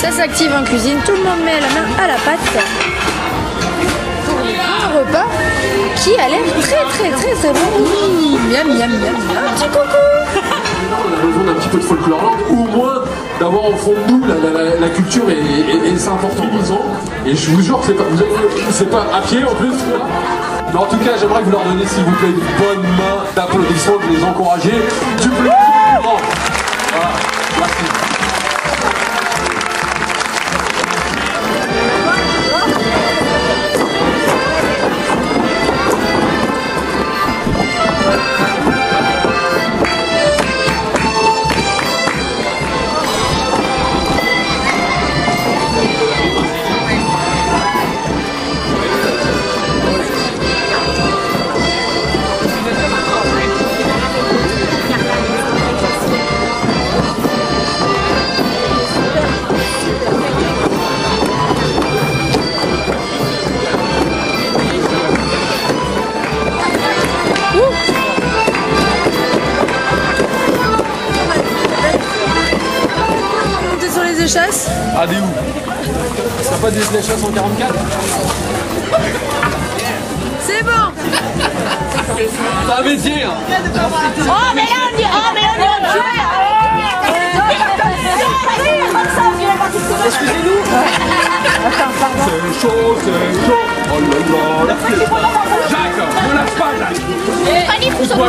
Ça s'active en cuisine, tout le monde met la main à la pâte pour un repas qui a l'air très très très très bon. Mmh, miam miam miam. Un petit coucou. On a besoin d'un petit peu de folklore ou au moins d'avoir au fond de nous la, la- la- la culture et, et- et c'est important pour Et je vous jure que c'est pas, c'est pas à pied en plus. quoi. Mais en tout cas, j'aimerais que vous leur donniez s'il vous plaît une bonne main d'applaudissements, de les encourager du plus Échasses. Ah, des où T'as pas des flèches à 144 C'est bon. C'est un métier hein. Oh, mais là, on dit, oh, mais là, on dit, on Excusez-nous. C'est chaud, c'est chaud. Oh là là. Jacques, ne lâche pas Jacques. Pour Pousse-toi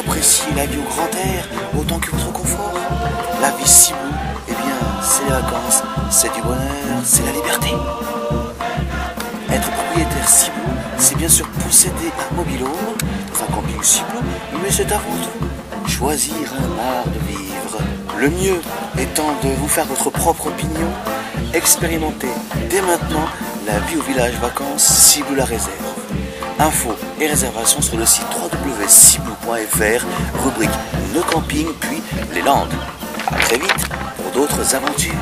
appréciez la vie au grand air autant que votre confort La vie si beau, eh bien, c'est les vacances, c'est du bonheur, c'est la liberté. Être propriétaire si beau, c'est bien sûr posséder un mobilhome un camping si beau, mais c'est avant tout choisir un art de vivre. Le mieux étant de vous faire votre propre opinion, expérimentez dès maintenant la vie au village vacances Ciblou la réserve. Infos et réservations sur le site www.ciblou.fr, rubrique Nos campings, puis les Landes. A très vite pour d'autres aventures.